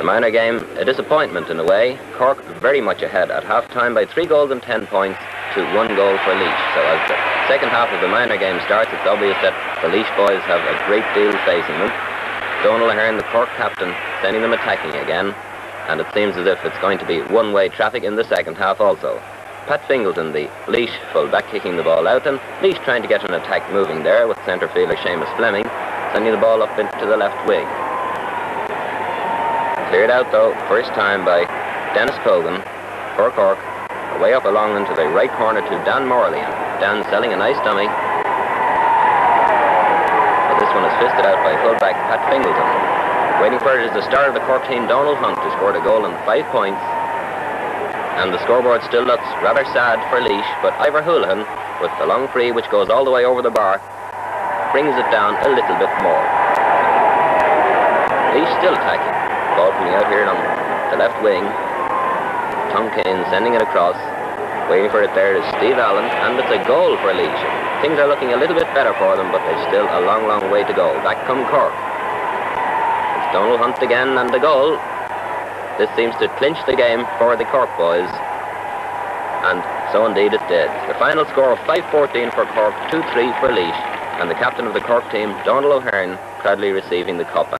The minor game, a disappointment in a way. Cork very much ahead at half-time by three goals and ten points to one goal for Laois. So as the second half of the minor game starts, it's obvious that the Laois boys have a great deal facing them. Donal Ahern, the Cork captain, sending them attacking again. And it seems as if it's going to be one-way traffic in the second half also. Pat Fingleton, the Laois full-back, kicking the ball out, and Laois trying to get an attack moving there with centre fielder Seamus Fleming, sending the ball up into the left wing. Cleared out though, first time by Dennis Cogan for Cork. Away up along into the right corner to Dan Morley. Dan selling a nice dummy. But this one is fisted out by fullback Pat Fingleton. Waiting for it is the star of the Cork team, Donal Hunt, who scored a goal and five points. And the scoreboard still looks rather sad for Laois, but Ivor Houlihan, with the long free which goes all the way over the bar, brings it down a little bit more. Laois still attacking. Ball coming out here on the left wing. Tom Kane sending it across. Waiting for it there is Steve Allen, and it's a goal for Laois. Things are looking a little bit better for them, but there's still a long, long way to go. Back come Cork. It's Donal Hunt again, and the goal. This seems to clinch the game for the Cork boys. And so indeed it did. The final score of 5-14 for Cork, 2-3 for Laois, and the captain of the Cork team, Donal Ahern, proudly receiving the cup.